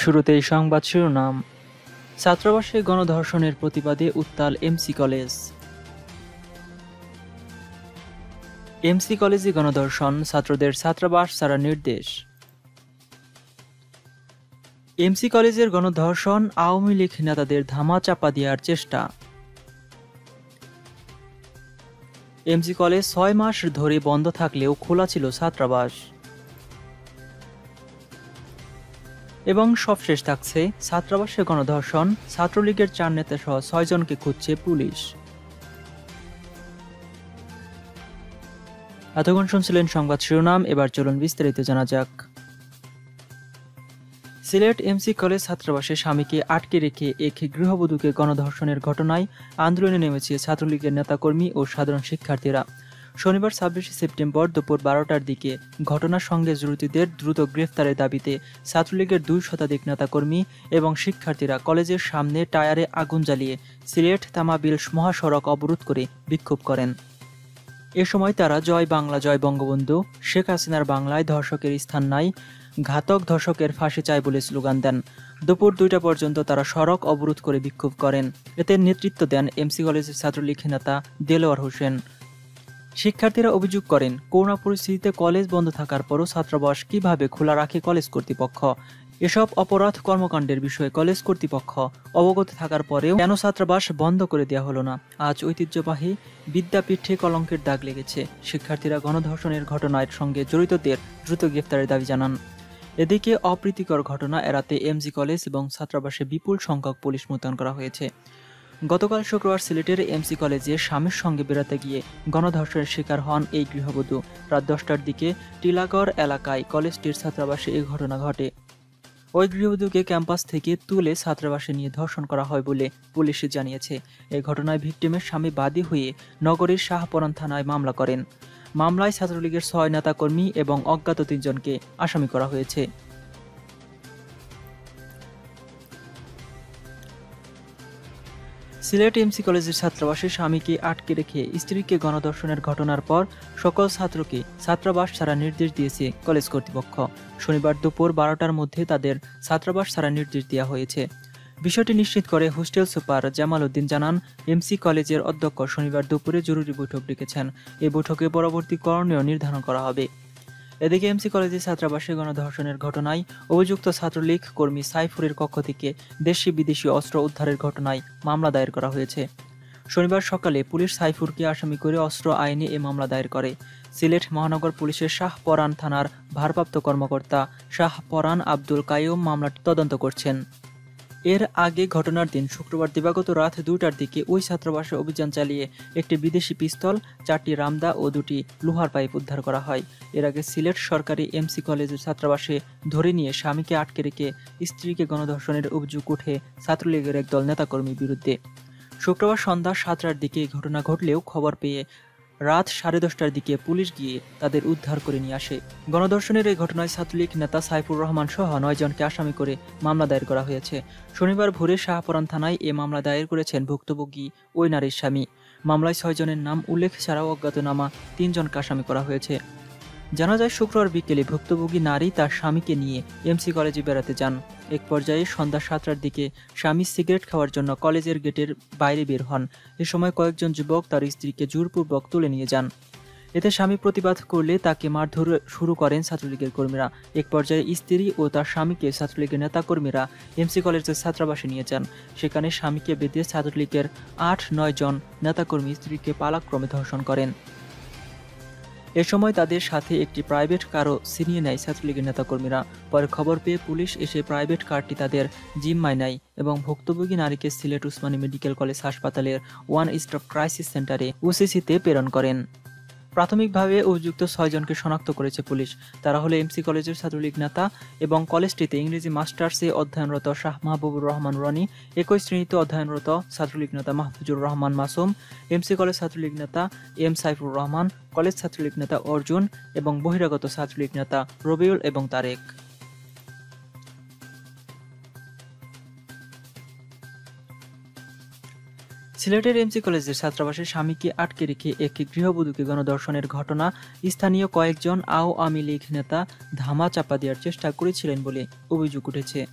শুরুতেই সংবাদ শিরোনাম। ছাত্রাবাসে গণধর্ষণের প্রতিবাদে উত্তাল এমসি কলেজ। এমসি কলেজে গণধর্ষণ, ছাত্রদের ছাত্রাবাস ছাড়া নির্দেশ। এমসি কলেজের গণধর্ষণ, আওয়ামী লীগ নেতাদের ধামা চাপা দেওয়ার চেষ্টা। এমসি কলেজ ছয় মাস ধরে বন্ধ থাকলেও খোলা ছিল ছাত্রাবাস। এবং সবশেষ থাকছে ছাত্রাবাসে গণধর্ষণ। ছাত্রলীগের চার নেতা সহ ছয়জনকে খুঁজছে পুলিশ। এতক্ষণ শুনছিলেন সংবাদ শিরোনাম, এবার চলুন বিস্তারিত জানা যাক। সিলেট এমসি কলেজ ছাত্রাবাসে স্বামীকে আটকে রেখে এক গৃহবধূকে গণধর্ষণের ঘটনায় আন্দোলনে নেমেছে ছাত্রলীগের নেতাকর্মী ও সাধারণ শিক্ষার্থীরা। শনিবার ছাব্বিশে সেপ্টেম্বর দুপুর বারোটার দিকে ঘটনার সঙ্গে জড়িতদের দ্রুত গ্রেফতারের দাবিতে ছাত্রলীগের দুই শতাধিক নেতাকর্মী এবং শিক্ষার্থীরা কলেজের সামনে টায়ারে আগুন জ্বালিয়ে সিলেট তামাবিল মহাসড়ক অবরোধ করে বিক্ষোভ করেন। এ সময় তারা জয় বাংলা, জয় বঙ্গবন্ধু, শেখ হাসিনার বাংলায় ধর্ষকের স্থান নাই, ঘাতক ধর্ষকের ফাঁসি চায় বলে স্লোগান দেন। দুপুর দুইটা পর্যন্ত তারা সড়ক অবরোধ করে বিক্ষোভ করেন। এতে নেতৃত্ব দেন এমসি কলেজের ছাত্রলীগ নেতা দেলোয়ার হোসেন। শিক্ষার্থীরা অভিযোগ করেন, করোনা পরিস্থিতিতে কলেজ বন্ধ থাকার পরও ছাত্রাবাস কীভাবে খোলা রাখে কলেজ কর্তৃপক্ষ? এসব অপরাধ কর্মকাণ্ডের বিষয়ে কলেজ কর্তৃপক্ষ অবগত থাকার পরেও কেন ছাত্রাবাস বন্ধ করে দেওয়া হলো না? আজ ঐতিহ্যবাহী বিদ্যাপীঠে কলঙ্কের দাগ লেগেছে। শিক্ষার্থীরা গণধর্ষণের ঘটনার সঙ্গে জড়িতদের দ্রুত গ্রেফতারের দাবি জানান। এদিকে অপ্রীতিকর ঘটনা এড়াতে এমজি কলেজ এবং ছাত্রাবাসে বিপুল সংখ্যক পুলিশ মোতায়েন করা হয়েছে। গতকাল শুক্রবার সিলেটের এমসি কলেজে স্বামীর সঙ্গে বেড়াতে গিয়ে গণধর্ষণের শিকার হন এই গৃহবধূ। রাত দশটার দিকে টিলাগড় এলাকায় কলেজটির ছাত্রাবাসে এই ঘটনা ঘটে। ওই গৃহবধূকে ক্যাম্পাস থেকে তুলে ছাত্রাবাসে নিয়ে ধর্ষণ করা হয় বলে পুলিশ জানিয়েছে। এই ঘটনায় ভিকটিমের স্বামী বাদী হয়ে নগরীর শাহপরান থানায় মামলা করেন। মামলায় ছাত্রলীগের ছয় নেতাকর্মী এবং অজ্ঞাত তিনজনকে আসামি করা হয়েছে। সিলেট এমসি কলেজের ছাত্রাবাসে স্বামীকে আটকে রেখে স্ত্রীকে গণধর্ষণের ঘটনার পর সকল ছাত্রকে ছাত্রাবাস ছাড়া নির্দেশ দিয়েছে কলেজ কর্তৃপক্ষ। শনিবার দুপুর বারোটার মধ্যে তাদের ছাত্রাবাস ছাড়া নির্দেশ দেওয়া হয়েছে। বিষয়টি নিশ্চিত করে হোস্টেল সুপার জামাল উদ্দিন জানান এমসি কলেজের অধ্যক্ষ শনিবার দুপুরে জরুরি বৈঠক ডেকেছেন। এই বৈঠকে পরবর্তী করণীয় নির্ধারণ করা হবে। এদিকে এমসি কলেজে ছাত্রাবাসে গণধর্ষণের ঘটনায় অভিযুক্ত ছাত্রলীগ কর্মী সাইফুরের কক্ষ থেকে দেশি বিদেশি অস্ত্র উদ্ধারের ঘটনায় মামলা দায়ের করা হয়েছে। শনিবার সকালে পুলিশ সাইফুরকে আসামি করে অস্ত্র আইনে এ মামলা দায়ের করে। সিলেট মহানগর পুলিশের শাহ পরান থানার ভারপ্রাপ্ত কর্মকর্তা শাহ পরান আব্দুল কায়ুম মামলাটি তদন্ত করছেন। এর আগে ঘটনার দিন শুক্রবার দিবাগত রাত দুটার দিকে ওই ছাত্রাবাসে অভিযান চালিয়ে একটি বিদেশি পিস্তল, চারটি রামদা ও দুটি লোহার পাইপ উদ্ধার করা হয়। এর আগে সিলেট সরকারি এমসি কলেজের ছাত্রাবাসে ধরে নিয়ে স্বামীকে আটকে রেখে স্ত্রীকে গণধর্ষণের অভিযোগ উঠে ছাত্রলীগের একদল নেতাকর্মীর বিরুদ্ধে। শুক্রবার সন্ধ্যা সাতটার দিকে ঘটনা ঘটলেও খবর পেয়ে রাত সাড়ে দশটার দিকে পুলিশ গিয়ে তাদের উদ্ধার করে নিয়ে আসে। গণধর্ষণের এই ঘটনায় ছাত্রলীগ নেতা সাইফুর রহমান সহ নয়জনকে আসামি করে মামলা দায়ের করা হয়েছে। শনিবার ভোরে শাহপরান থানায় এ মামলা দায়ের করেছেন ভুক্তভোগী ওই নারীর স্বামী। মামলায় ছয়জনের নাম উল্লেখ ছাড়াও অজ্ঞাতনামা তিনজনকে আসামি করা হয়েছে। জানা যায় শুক্রবার বিকেলে ভুক্তভোগী নারী তার স্বামীকে নিয়ে এমসি কলেজে বেড়াতে যান। এক পর্যায়ে সন্ধ্যা সাতটার দিকে স্বামী সিগারেট খাওয়ার জন্য কলেজের গেটের বাইরে বের হন। এ সময় কয়েকজন যুবক তার স্ত্রীকে জোরপূর্বক তুলে নিয়ে যান। এতে স্বামী প্রতিবাদ করলে তাকে মারধর শুরু করেন ছাত্রলীগের কর্মীরা। এক পর্যায়ে স্ত্রী ও তার স্বামীকে ছাত্রলীগের নেতাকর্মীরা এমসি কলেজের ছাত্রাবাসে নিয়ে যান। সেখানে স্বামীকে বেঁধে ছাত্রলীগের আট নয় জন নেতাকর্মী স্ত্রীকে পালাক্রমে ধর্ষণ করেন। এ সময় তাদের সাথে একটি প্রাইভেট কারও ছিনিয়ে নেয় ছাত্রলীগের নেতাকর্মীরা। পরে খবর পেয়ে পুলিশ এসে প্রাইভেট কারটি তাদের জিম্মায় নেয় এবং ভুক্তভোগী নারীকে সিলেট উসমানী মেডিকেল কলেজ হাসপাতালের ওয়ান স্টপ ক্রাইসিস সেন্টারে ওসিসিতে প্রেরণ করেন। প্রাথমিকভাবে অভিযুক্ত ছয়জনকে শনাক্ত করেছে পুলিশ। তারা হলো এমসি কলেজের ছাত্রলীগ নেতা এবং কলেজটিতে ইংরেজি মাস্টার্সে অধ্যয়নরত শাহ মাহবুবুর রহমান রনি, একই শ্রেণীতে অধ্যয়নরত ছাত্রলীগ নেতা মাহফুজুর রহমান মাসুম এমসি কলেজ ছাত্রলীগ নেতা এম সাইফুর রহমান, কলেজ ছাত্রলীগ নেতা অর্জুন এবং বহিরাগত ছাত্রলীগ নেতা রবিউল এবং তারেক। সিলেটের এমসি কলেজের ছাত্রাবাসে স্বামীকে আটকে রেখে এক গৃহবধূকে গণধর্ষণের ঘটনা, স্থানীয় কয়েকজন আওয়ামী লীগ নেতা ধামা চাপা দেওয়ার চেষ্টা করেছিলেন বলে অভিযোগ উঠেছে।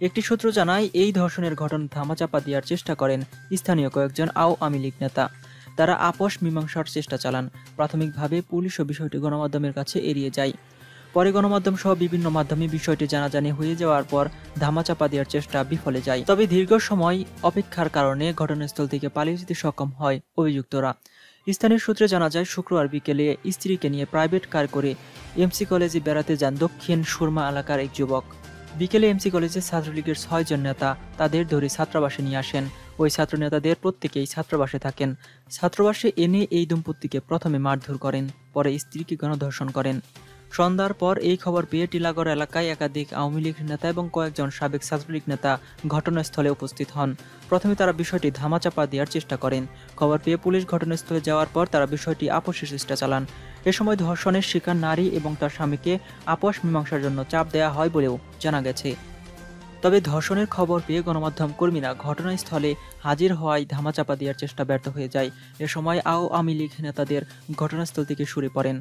একটি সূত্র জানায়, এই ধর্ষণের ঘটনা ধামাচাপা দেওয়ার চেষ্টা করেন স্থানীয় কয়েকজন আওয়ামী লীগ নেতা। তারা আপোষ মীমাংসার চেষ্টা চালান। প্রাথমিকভাবে পুলিশও বিষয়টি গণমাধ্যমের কাছে এড়িয়ে যায়। পরে গণমাধ্যম সহ বিভিন্ন মাধ্যমে বিষয়টি জানাজানি হয়ে যাওয়ার পর ধামাচাপা দেওয়ার চেষ্টা বিফলে যায়। তবে দীর্ঘ সময় অপেক্ষার কারণে ঘটনাস্থল থেকে পালিয়ে যেতে সক্ষম হয় অভিযুক্তরা। স্থানীয় সূত্রে জানা যায়, শুক্রবার বিকেলে স্ত্রীকে নিয়ে প্রাইভেট কার করে এমসি কলেজে বেড়াতে যান দক্ষিণ সুরমা এলাকার এক যুবক। বিকেলে এমসি কলেজে ছাত্রলীগের ছয়জন নেতা তাদের ধরে ছাত্রাবাসে নিয়ে আসেন। ওই ছাত্র নেতাদের প্রত্যেকেই ছাত্রাবাসে থাকেন। ছাত্রাবাসে এনে এই দম্পতিকে প্রথমে মারধর করেন, পরে স্ত্রীকে গণধর্ষণ করেন। সন্ধ্যার পর এই খবর পেয়ে টিলাগড় এলাকায় একাধিক আওয়ামী লীগ নেতা এবং কয়েকজন সাবেক ছাত্রলীগ নেতা ঘটনাস্থলে উপস্থিত হন। প্রথমে তারা বিষয়টি ধামাচাপা দেওয়ার চেষ্টা করেন। খবর পেয়ে পুলিশ ঘটনাস্থলে যাওয়ার পর তারা বিষয়টি আপোষের চেষ্টা চালান। এ সময় ধর্ষণের শিকার নারী এবং তার স্বামীকে আপোষ মীমাংসার জন্য চাপ দেওয়া হয় বলেও জানা গেছে। তবে ধর্ষণের খবর পেয়ে গণমাধ্যম কর্মীরা ঘটনাস্থলে হাজির হওয়ায় ধামাচাপা দেওয়ার চেষ্টা ব্যর্থ হয়ে যায়। এ সময় আওয়ামী লীগ নেতাদের ঘটনাস্থল থেকে সরে পড়েন।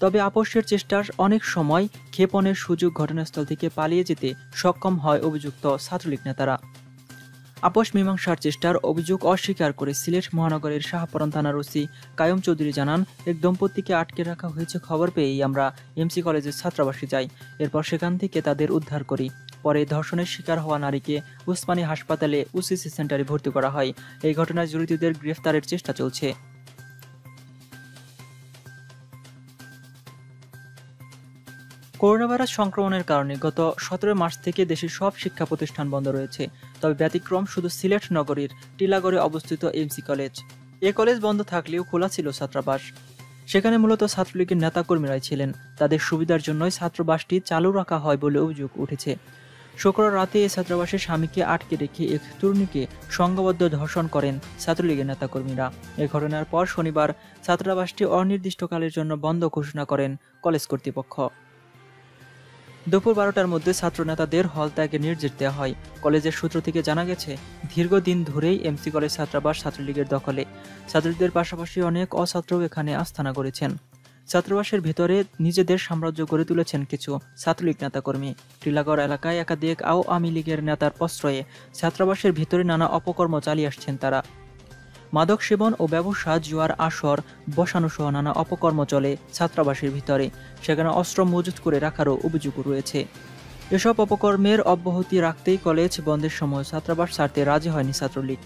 তবে আপোষের চেষ্টার অনেক সময় ক্ষেপণের সুযোগ ঘটনাস্থল থেকে পালিয়ে যেতে সক্ষম হয় অভিযুক্ত ছাত্রলীগ নেতারা। আপোষ মীমাংসার চেষ্টার অভিযোগ অস্বীকার করে সিলেট মহানগরের শাহপরন থানার ওসি কায়ম চৌধুরী জানান এক দম্পতিকে আটকে রাখা হয়েছে খবর পেয়েই আমরা এমসি কলেজের ছাত্রাবাসে যাই। এরপর সেখান থেকে তাদের উদ্ধার করি। পরে ধর্ষণের শিকার হওয়া নারীকে উসমানী হাসপাতালে উসিসি সেন্টারে ভর্তি করা হয়। এই ঘটনায় জড়িতদের গ্রেফতারের চেষ্টা চলছে। করোনা ভাইরাস সংক্রমণের কারণে গত সতেরো মার্চ থেকে দেশের সব শিক্ষা প্রতিষ্ঠান বন্ধ রয়েছে। তবে ব্যতিক্রম শুধু সিলেট নগরীর, টিলাগড়ে অবস্থিত এমসি কলেজ এ কলেজ বন্ধ থাকলেও খোলা ছিল ছাত্রাবাস। সেখানে মূলত ছাত্রলীগের নেতাকর্মীরাই ছিলেন। তাদের সুবিধার জন্যই ছাত্রাবাসটি চালু রাখা হয় বলে অভিযোগ উঠেছে। শুক্রবার রাতে এই ছাত্রাবাসের স্বামীকে আটকে রেখে এক তরুণীকে সংঘবদ্ধ ধর্ষণ করেন ছাত্রলীগের নেতাকর্মীরা। এ ঘটনার পর শনিবার ছাত্রাবাসটি অনির্দিষ্টকালের জন্য বন্ধ ঘোষণা করেন কলেজ কর্তৃপক্ষ। দুপুর বারোটার মধ্যে ছাত্র নেতাদের হল ত্যাগের নির্দেশ দেওয়া হয়। কলেজের সূত্র থেকে জানা গেছে, দীর্ঘদিন ধরেই এমসি কলেজ ছাত্রাবাস ছাত্রলীগের দখলে। ছাত্রলীগের পাশাপাশি অনেক অছাত্রও এখানে আস্থানা করেছেন। ছাত্রাবাসের ভেতরে নিজেদের সাম্রাজ্য গড়ে তুলেছেন কিছু ছাত্রলীগ নেতাকর্মী। টিলাগড় এলাকায় একাধিক আওয়ামী লীগের নেতার প্রশ্রয়ে ছাত্রাবাসের ভিতরে নানা অপকর্ম চালিয়ে আসছেন তারা। মাদক সেবন ও ব্যবসা জুয়ার আসর, বসানো সহ নানা অপকর্ম চলে ছাত্রাবাসের ভিতরে। সেখানে অস্ত্র মজুত করে রাখারও অভিযোগ রয়েছে। এসব অপকর্মের অব্যাহতি রাখতেই কলেজ বন্ধের সময় ছাত্রাবাস ছাড়তে রাজি হয়নি ছাত্রলীগ।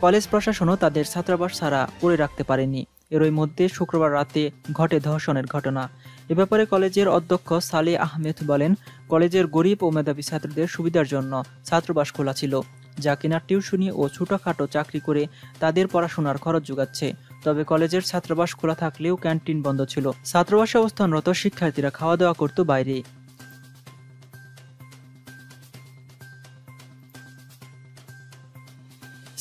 কলেজ প্রশাসনও তাদের ছাত্রাবাস ছাড়া করে রাখতে পারেনি। এরই মধ্যে শুক্রবার রাতে ঘটে ধর্ষণের ঘটনা। এ ব্যাপারে কলেজের অধ্যক্ষ সালে আহমেদ বলেন, কলেজের গরিব ও মেধাবী ছাত্রদের সুবিধার জন্য ছাত্রাবাস খোলা ছিল। যা কিনা টিউশনি ও ছোটখাটো চাকরি করে তাদের পড়াশোনার খরচ যোগাচ্ছে। তবে কলেজের ছাত্রাবাস খোলা থাকলেও ক্যান্টিন বন্ধ ছিল। ছাত্রাবাসে অবস্থানরত শিক্ষার্থীরা খাওয়া দাওয়া করত বাইরে।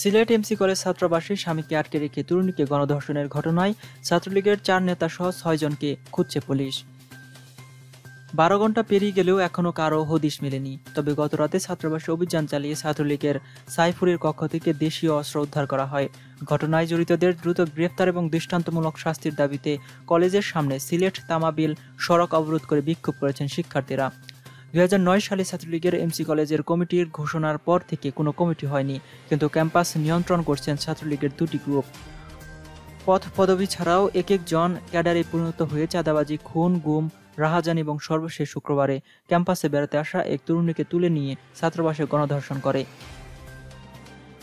সিলেট এমসি কলেজ ছাত্রাবাসে স্বামীকে আটকে রেখে তরুণীকে গণধর্ষণের ঘটনায় ছাত্রলীগের চার নেতা সহ ছয়জনকে খুঁজছে পুলিশ। বারো ঘণ্টা পেরিয়ে গেলেও এখনও কারও হদিশ মেলেনি। তবে গত রাতে ছাত্রাবাসে অভিযান চালিয়ে ছাত্রলীগের সাইফুরের কক্ষ থেকে দেশীয় অস্ত্র উদ্ধার করা হয়। ঘটনায় জড়িতদের দ্রুত গ্রেফতার এবং দৃষ্টান্তমূলক শাস্তির দাবিতে কলেজের সামনে সিলেট তামাবিল সড়ক অবরোধ করে বিক্ষোভ করেছেন শিক্ষার্থীরা। দুই হাজার নয় সালে ছাত্রলীগের এমসি কলেজের কমিটির ঘোষণার পর থেকে কোনো কমিটি হয়নি, কিন্তু ক্যাম্পাস নিয়ন্ত্রণ করছেন ছাত্রলীগের দুটি গ্রুপ। পথ পদবি ছাড়াও এক একজন ক্যাডারে পরিণত হয়ে চাঁদাবাজি, খুন, গুম রাহাজান এবং সর্বশেষ শুক্রবারে ক্যাম্পাসে বেড়াতে আসা এক তরুণীকে তুলে নিয়ে ছাত্রাবাসে গণধর্ষণ করে।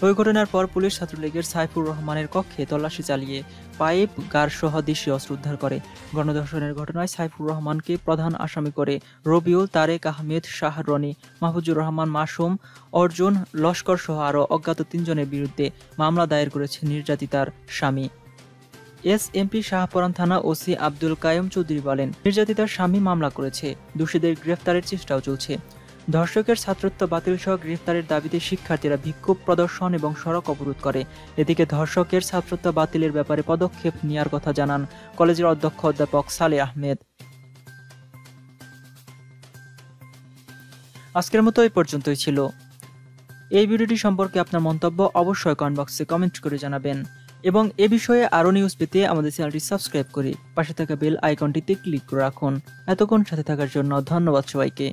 ওই ঘটনার পর পুলিশ ছাত্রলীগের সাইফুর রহমানের কক্ষে তল্লাশি চালিয়ে পাইপ গার সহ দেশীয় অস্ত্র উদ্ধার করে। গণধর্ষণের ঘটনায় সাইফুর রহমানকে প্রধান আসামি করে রবিউল তারেক আহমেদ, শাহ রনি, মাহফুজুর রহমান মাসুম, অর্জুন লস্কর সহ আরও অজ্ঞাত তিনজনের বিরুদ্ধে মামলা দায়ের করেছে নির্যাতিতার স্বামী। এস এমপি শাহপরান থানা ওসি আব্দুল কায়ম চৌধুরী বলেন নির্যাতিতার স্বামী মামলা করেছে, দোষীদের গ্রেফতারের চেষ্টাও চলছে। ধর্ষকের ছাত্রত্ব বাতিল সহ গ্রেফতারের দাবিতে শিক্ষার্থীরা বিক্ষোভ প্রদর্শন এবং সড়ক অবরোধ করে। এদিকে ধর্ষকের ছাত্রত্ব বাতিলের ব্যাপারে পদক্ষেপ নেওয়ার কথা জানান কলেজের অধ্যক্ষ অধ্যাপক সালে আহমেদ। আজকের মতো এই পর্যন্তই ছিল। এই ভিডিওটি সম্পর্কে আপনার মন্তব্য অবশ্যই কমেন্ট বক্সে কমেন্ট করে জানাবেন। এবং এ বিষয়ে আরও নিউজ পেতে আমাদের চ্যানেলটি সাবস্ক্রাইব করে পাশে থাকা বেল আইকনটিতে ক্লিক করে রাখুন। এতক্ষণ সাথে থাকার জন্য ধন্যবাদ সবাইকে।